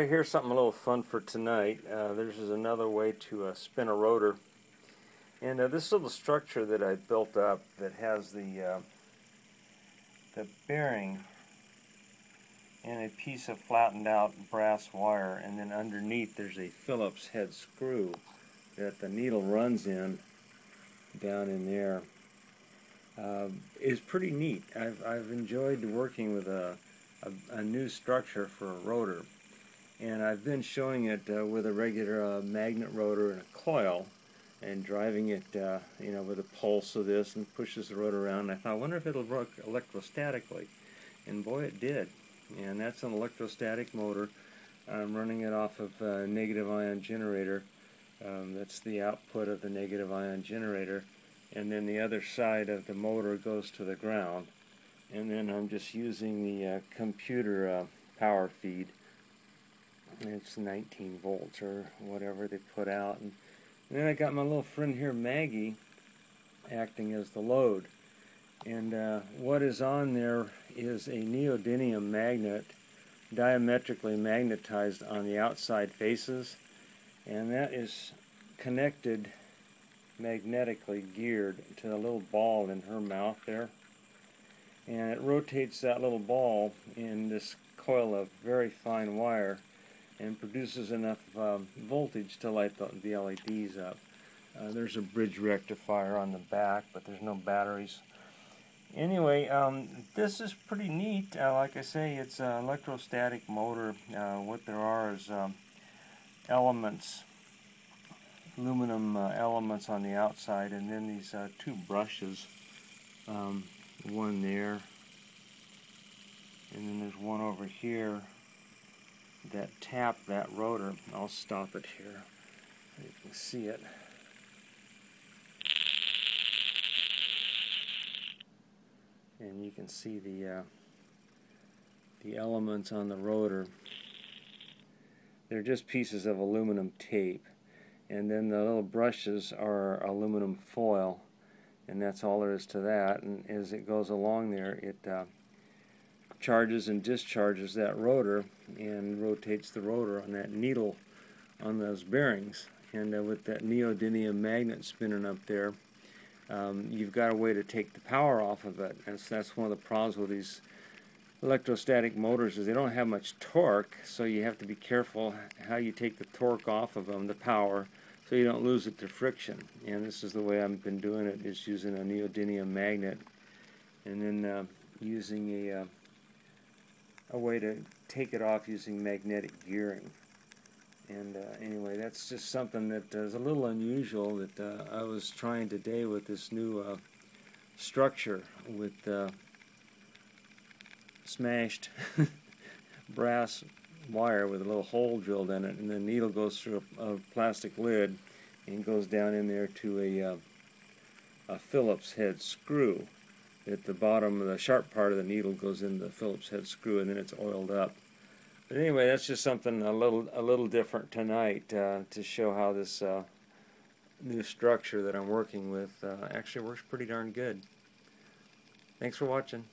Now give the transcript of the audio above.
Alright, here's something a little fun for tonight. Uh, this is another way to uh, spin a rotor. And uh, this little structure that I built up that has the, uh, the bearing and a piece of flattened out brass wire and then underneath there's a Phillips head screw that the needle runs in down in there. Uh, is pretty neat. I've, I've enjoyed working with a, a, a new structure for a rotor and I've been showing it uh, with a regular uh, magnet rotor and a coil and driving it uh, you know with a pulse of this and pushes the rotor around. I thought I wonder if it'll work electrostatically. And boy it did. And that's an electrostatic motor. I'm running it off of a negative ion generator. Um, that's the output of the negative ion generator. And then the other side of the motor goes to the ground. And then I'm just using the uh, computer uh, power feed it's 19 volts or whatever they put out. And, and then I got my little friend here Maggie acting as the load. And uh, what is on there is a neodymium magnet diametrically magnetized on the outside faces. And that is connected magnetically geared to the little ball in her mouth there. And it rotates that little ball in this coil of very fine wire and produces enough um, voltage to light the, the LEDs up. Uh, there's a bridge rectifier on the back, but there's no batteries. Anyway, um, this is pretty neat. Uh, like I say, it's an electrostatic motor. Uh, what there are is um, elements, aluminum uh, elements on the outside, and then these uh, two brushes, um, one there, and then there's one over here that tap that rotor. I'll stop it here. You can see it. And you can see the uh, the elements on the rotor. They're just pieces of aluminum tape. And then the little brushes are aluminum foil. And that's all there is to that. And as it goes along there, it uh, charges and discharges that rotor and rotates the rotor on that needle on those bearings. And uh, with that neodymium magnet spinning up there, um, you've got a way to take the power off of it. And so that's one of the problems with these electrostatic motors is they don't have much torque, so you have to be careful how you take the torque off of them, the power, so you don't lose it to friction. And this is the way I've been doing it, is using a neodymium magnet and then uh, using a uh, a way to take it off using magnetic gearing. And uh, anyway, that's just something that is a little unusual that uh, I was trying today with this new uh, structure with uh, smashed brass wire with a little hole drilled in it, and the needle goes through a, a plastic lid and goes down in there to a, uh, a Phillips head screw at the bottom, the sharp part of the needle goes in the Phillips head screw, and then it's oiled up. But anyway, that's just something a little a little different tonight uh, to show how this uh, new structure that I'm working with uh, actually works pretty darn good. Thanks for watching.